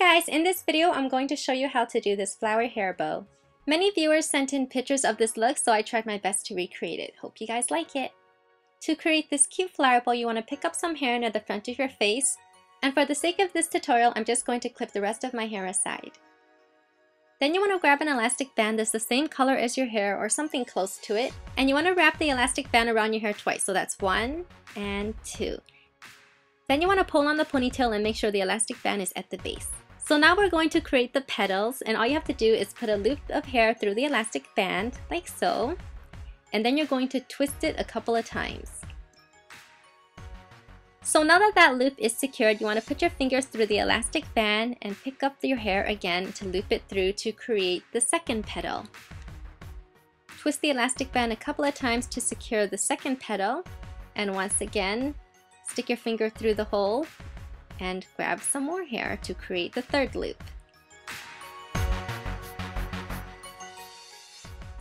guys, in this video I'm going to show you how to do this flower hair bow. Many viewers sent in pictures of this look so I tried my best to recreate it. Hope you guys like it. To create this cute flower bow you want to pick up some hair near the front of your face and for the sake of this tutorial I'm just going to clip the rest of my hair aside. Then you want to grab an elastic band that's the same color as your hair or something close to it and you want to wrap the elastic band around your hair twice so that's one and two. Then you want to pull on the ponytail and make sure the elastic band is at the base. So now we're going to create the petals and all you have to do is put a loop of hair through the elastic band like so and then you're going to twist it a couple of times. So now that that loop is secured, you want to put your fingers through the elastic band and pick up your hair again to loop it through to create the second petal. Twist the elastic band a couple of times to secure the second petal and once again Stick your finger through the hole and grab some more hair to create the third loop.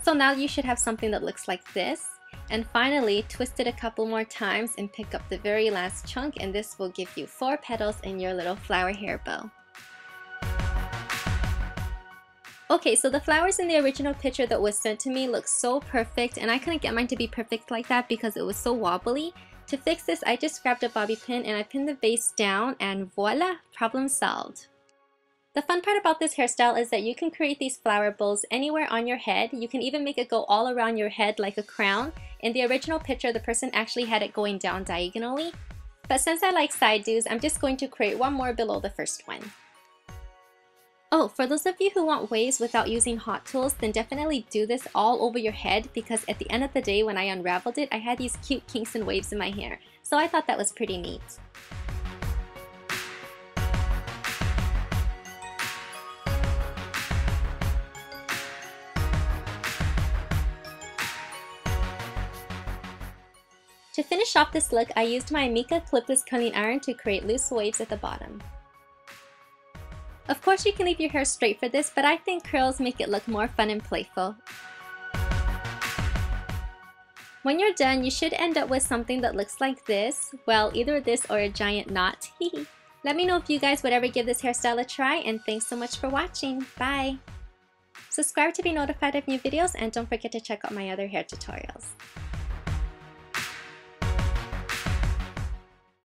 So now you should have something that looks like this. And finally, twist it a couple more times and pick up the very last chunk and this will give you four petals in your little flower hair bow. Okay, so the flowers in the original picture that was sent to me look so perfect and I couldn't get mine to be perfect like that because it was so wobbly. To fix this, I just grabbed a bobby pin and I pinned the base down and voila, problem solved. The fun part about this hairstyle is that you can create these flower bows anywhere on your head. You can even make it go all around your head like a crown. In the original picture, the person actually had it going down diagonally. But since I like side do's, I'm just going to create one more below the first one. Oh, for those of you who want waves without using hot tools, then definitely do this all over your head because at the end of the day when I unraveled it, I had these cute kinks and waves in my hair. So I thought that was pretty neat. To finish off this look, I used my Amika clipless curling iron to create loose waves at the bottom. Of course you can leave your hair straight for this, but I think curls make it look more fun and playful. When you're done, you should end up with something that looks like this. Well, either this or a giant knot. Let me know if you guys would ever give this hairstyle a try, and thanks so much for watching. Bye! Subscribe to be notified of new videos, and don't forget to check out my other hair tutorials.